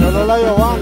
Yo no la llevamos.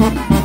Música